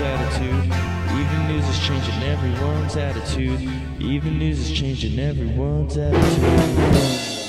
attitude. Even news is changing everyone's attitude. Even news is changing everyone's attitude.